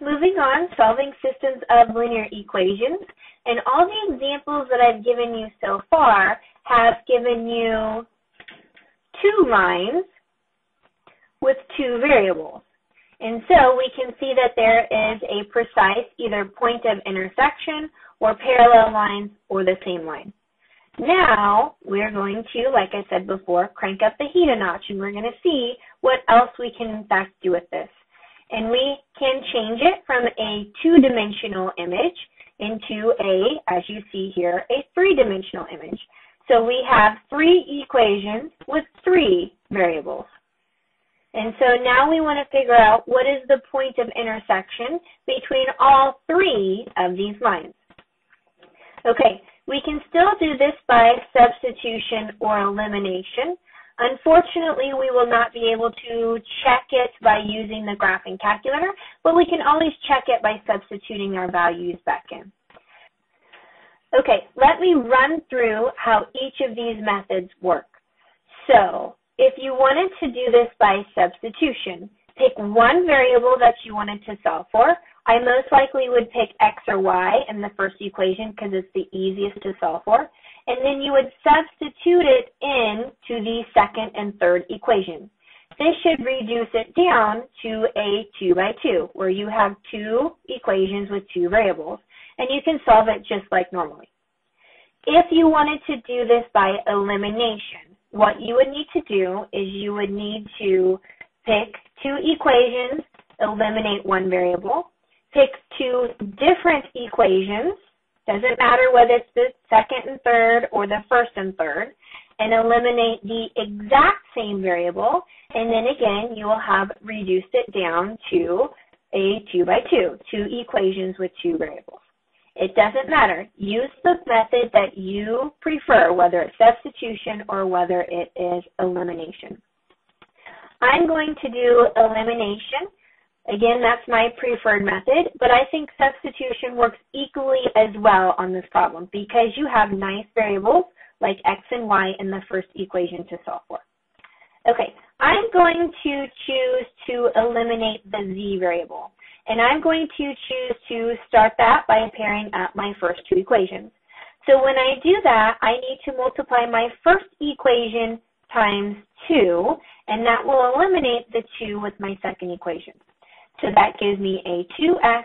moving on, solving systems of linear equations. And all the examples that I've given you so far have given you two lines with two variables. And so we can see that there is a precise either point of intersection or parallel lines or the same line. Now we're going to, like I said before, crank up the heat a notch and we're going to see what else we can in fact do with this. And we can change it from a two-dimensional image into a, as you see here, a three-dimensional image. So we have three equations with three variables. And so now we want to figure out what is the point of intersection between all three of these lines. Okay, we can still do this by substitution or elimination. Unfortunately, we will not be able to check it by using the graphing calculator, but we can always check it by substituting our values back in. Okay, let me run through how each of these methods work. So, if you wanted to do this by substitution, pick one variable that you wanted to solve for, I most likely would pick x or y in the first equation because it's the easiest to solve for. And then you would substitute it in to the second and third equation. This should reduce it down to a 2 by 2, where you have two equations with two variables, and you can solve it just like normally. If you wanted to do this by elimination, what you would need to do is you would need to pick two equations, eliminate one variable, pick two different equations, doesn't matter whether it's the second and third or the first and third, and eliminate the exact same variable, and then again, you will have reduced it down to a 2 by 2, two equations with two variables. It doesn't matter. Use the method that you prefer, whether it's substitution or whether it is elimination. I'm going to do elimination Again, that's my preferred method, but I think substitution works equally as well on this problem because you have nice variables like x and y in the first equation to solve for. Okay, I'm going to choose to eliminate the z variable, and I'm going to choose to start that by pairing up my first two equations. So when I do that, I need to multiply my first equation times 2, and that will eliminate the 2 with my second equation. So that gives me a 2x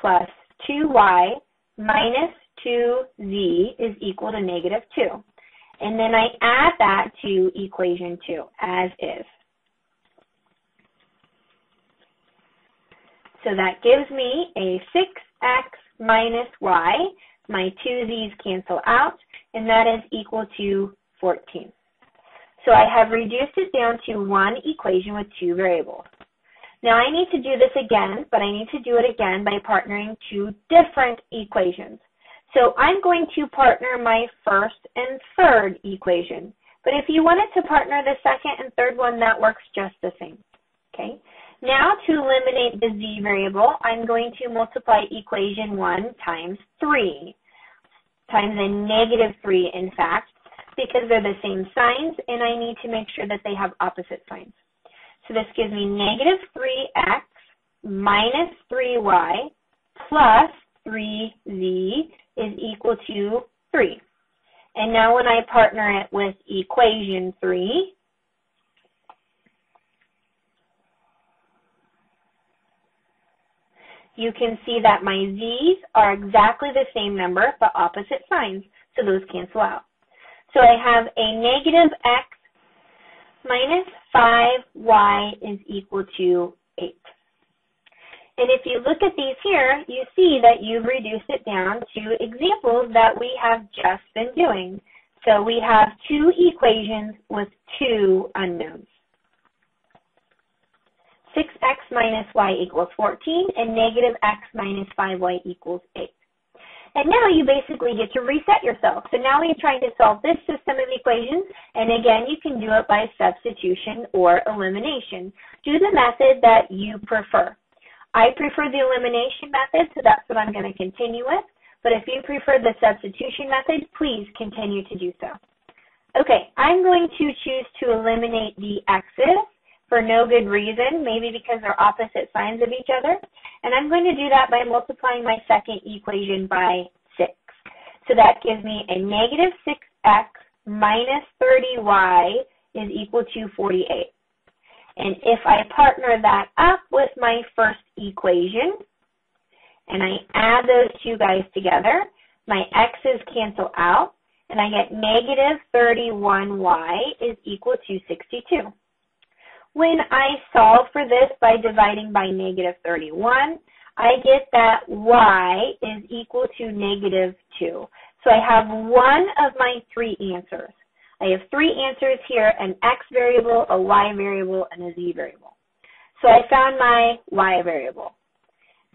plus 2y minus 2z is equal to negative 2. And then I add that to equation 2 as is. So that gives me a 6x minus y. My 2z's cancel out, and that is equal to 14. So I have reduced it down to one equation with two variables. Now I need to do this again, but I need to do it again by partnering two different equations. So I'm going to partner my first and third equation. But if you wanted to partner the second and third one, that works just the same. Okay. Now to eliminate the z variable, I'm going to multiply equation 1 times 3, times a negative 3 in fact, because they're the same signs and I need to make sure that they have opposite signs. So this gives me negative 3x minus 3y plus 3z is equal to 3. And now when I partner it with equation 3, you can see that my z's are exactly the same number but opposite signs, so those cancel out. So I have a negative x minus 5y is equal to 8. And if you look at these here, you see that you've reduced it down to examples that we have just been doing. So we have two equations with two unknowns. 6x minus y equals 14, and negative x minus 5y equals 8. And now you basically get to reset yourself. So now you're trying to solve this system of equations, and again, you can do it by substitution or elimination. Do the method that you prefer. I prefer the elimination method, so that's what I'm going to continue with. But if you prefer the substitution method, please continue to do so. Okay, I'm going to choose to eliminate the x's for no good reason, maybe because they're opposite signs of each other. And I'm going to do that by multiplying my second equation by 6. So that gives me a negative 6x minus 30y is equal to 48. And if I partner that up with my first equation, and I add those two guys together, my x's cancel out, and I get negative 31y is equal to 62. When I solve for this by dividing by negative 31, I get that y is equal to negative 2. So I have one of my three answers. I have three answers here, an x variable, a y variable, and a z variable. So I found my y variable.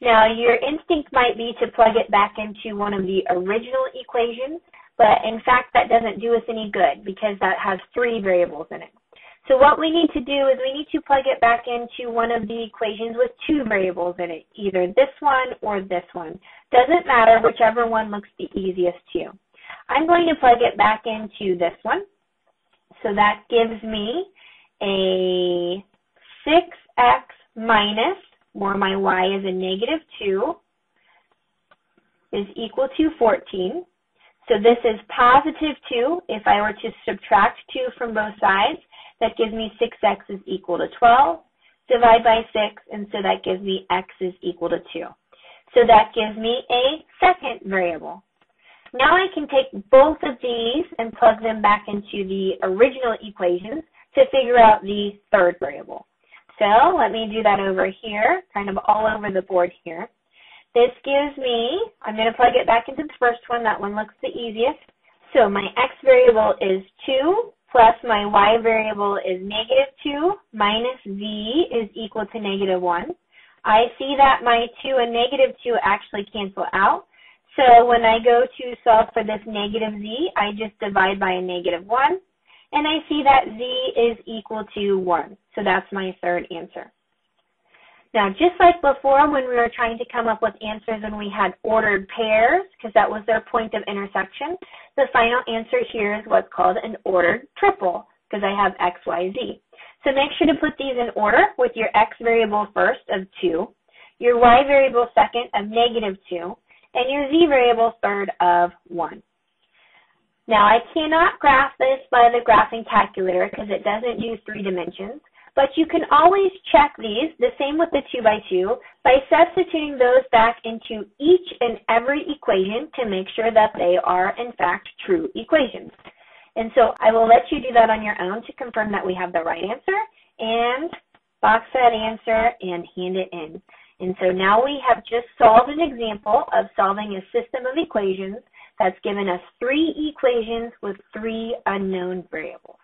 Now, your instinct might be to plug it back into one of the original equations, but in fact, that doesn't do us any good because that has three variables in it. So what we need to do is we need to plug it back into one of the equations with two variables in it, either this one or this one. Doesn't matter, whichever one looks the easiest to you. I'm going to plug it back into this one. So that gives me a 6x minus, where my y is a negative 2, is equal to 14. So this is positive 2 if I were to subtract 2 from both sides. That gives me 6x is equal to 12. Divide by 6, and so that gives me x is equal to 2. So that gives me a second variable. Now I can take both of these and plug them back into the original equations to figure out the third variable. So let me do that over here, kind of all over the board here. This gives me, I'm going to plug it back into the first one. That one looks the easiest. So my x variable is 2 plus my y variable is negative 2 minus z is equal to negative 1. I see that my 2 and negative 2 actually cancel out. So when I go to solve for this negative z, I just divide by a negative 1. And I see that z is equal to 1. So that's my third answer. Now, just like before when we were trying to come up with answers and we had ordered pairs, because that was their point of intersection, the final answer here is what's called an ordered triple, because I have x, y, z. So make sure to put these in order with your x variable first of 2, your y variable second of negative 2, and your z variable third of 1. Now, I cannot graph this by the graphing calculator because it doesn't use three dimensions. But you can always check these, the same with the 2 by 2 by substituting those back into each and every equation to make sure that they are, in fact, true equations. And so I will let you do that on your own to confirm that we have the right answer and box that answer and hand it in. And so now we have just solved an example of solving a system of equations that's given us three equations with three unknown variables.